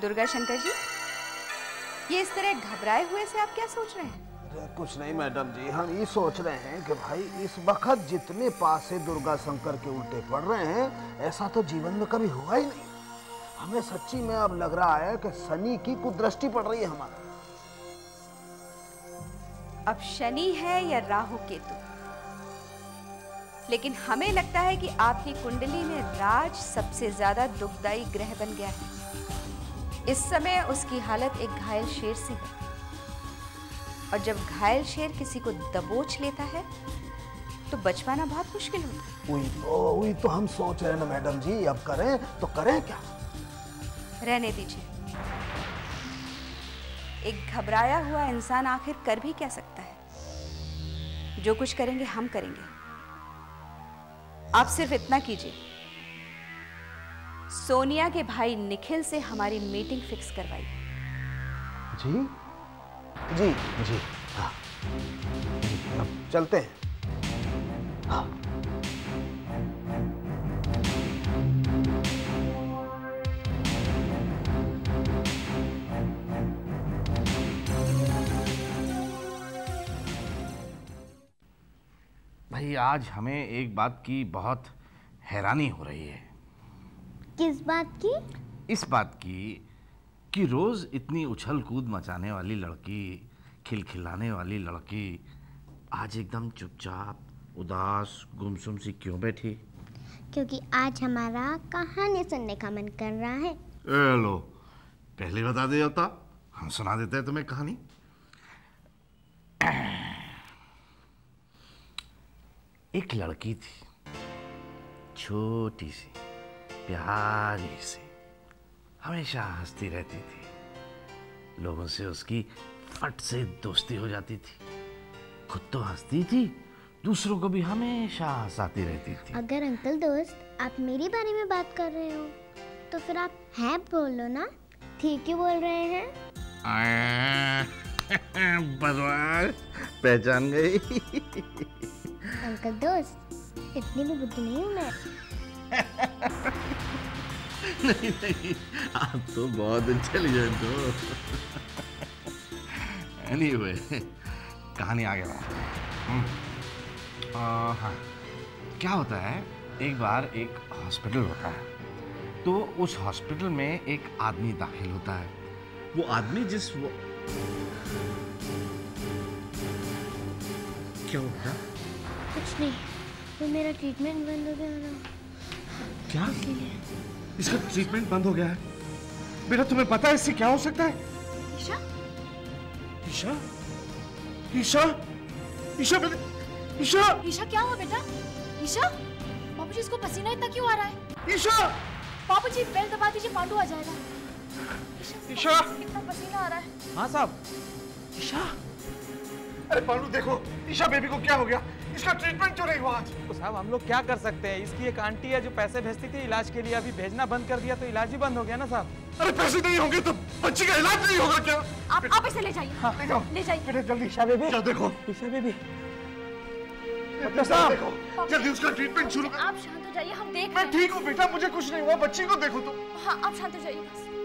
दुर्गा शंकर जी ये इस तरह घबराए हुए से आप क्या सोच रहे हैं? कुछ नहीं मैडम जी। हम ये सोच रहे हैं कि भाई इस वक्त जितने पास से दुर्गा शंकर के उल्टे पड़ रहे हैं ऐसा तो जीवन में कभी हुआ ही नहीं। हमें सच्ची में अब लग रहा है कि शनि की कुदृष्टि पड़ रही है हमारे। अब शनि है या राहु केतु? लेकिन हमें लगता है कि आपकी कुंडली में राज सबसे ज़्यादा दुखदायी ग्रह बन गया है। इस समय उसकी हालत एक घायल शेर से है। और जब घायल शेर किसी को दबोच लेता है तो बच पाना बहुत मुश्किल होता है। वही तो वही तो हम सोच रहे हैं ना मैडम जी अब करें तो करें क्या? रहने दीजिए। एक घबराया हुआ इंसान आखिर कर भी क्या सकता है? जो कुछ करेंगे हम करेंगे। आप सिर्फ़ इतना कीजिए। सोनिया के भाई निखिल से हमारी मीटिंग फिक्स करवाई। जी? जी जी हाँ। अब चलते हैं। हाँ। भाई आज हमें एक बात की बहुत हैरानी हो रही है। किस बात की? इस बात की कि रोज इतनी उछल कूद मचाने वाली लड़की खिलखिलाने वाली लड़की आज एकदम चुपचाप उदास गुमसुम सी क्यों बैठी? क्योंकि आज हमारा कहानी सुनने का मन कर रहा है। ए लो पहले बता दे जाता हम सुना देते हैं तुम्हें कहानी। एक लड़की थी छोटी सी। प्यारी सी हमेशा हंसती रहती थी लोगों से उसकी फट से दोस्ती हो जाती थी खुद तो हंसती थी दूसरों को भी हमेशा हंसाती रहती थी अगर अंकल दोस्त आप मेरे बारे में बात कर रहे हो तो फिर आप हैं बोलो ना ठीक ही बोल रहे हैं बदमाश पहचान गई अंकल दोस्त इतनी भी बुद्धि नहीं हूँ मैं नहीं नहीं आप तो बहुत इंटेलिजेंट हो। एनीवे कहानी आगे बढ़ाते हैं। हम्म, हाँ क्या होता है एक बार एक हॉस्पिटल होता है तो उस हॉस्पिटल में एक आदमी दाखिल होता है। वो आदमी जिस वो क्या हो गया कुछ नहीं वो मेरा ट्रीटमेंट बंद हो गया ना। क्या? इसका ट्रीटमेंट बंद हो गया है। बेटा तुम्हें पता है इससे क्या हो सकता है? ईशा? ईशा? ईशा? ईशा बेटे ईशा! ईशा क्या हुआ बेटा? ईशा? बाबू जी इसको पसीना इतना क्यों आ रहा है? ईशा! बाबू जी बेल दबा दीजिए पांडू आ जाएगा। ईशा! इतना पसीना आ रहा है। हाँ साहब। ईशा? अरे पांडू देखो ईशा बेबी को क्या हो गया? इसका ट्रीटमेंट क्यों नहीं हुआ आज? तो साहब हम लोग क्या कर सकते हैं? इसकी एक आंटी है जो पैसे भेजती थी इलाज के लिए अभी भेजना बंद कर दिया तो इलाज ही बंद हो गया ना साहब? अरे पैसे नहीं होंगे तो बच्ची का इलाज नहीं होगा क्या? आप आप इसे ले जाइए। ले जाओ। ले जाइए। बेटे जल्दी। ईशा बेबी। देखो। ईशा बेबी। डॉक्टर साहब। देखो। जल्दी उसका ट्रीटमेंट शुरू कर। आप शांत हो जाइए हम देख मैं रहे हैं। ठीक हूँ बेटा मुझे कुछ नहीं हुआ बच्ची को देखो तो हाँ आप शांत हो जाइए। बस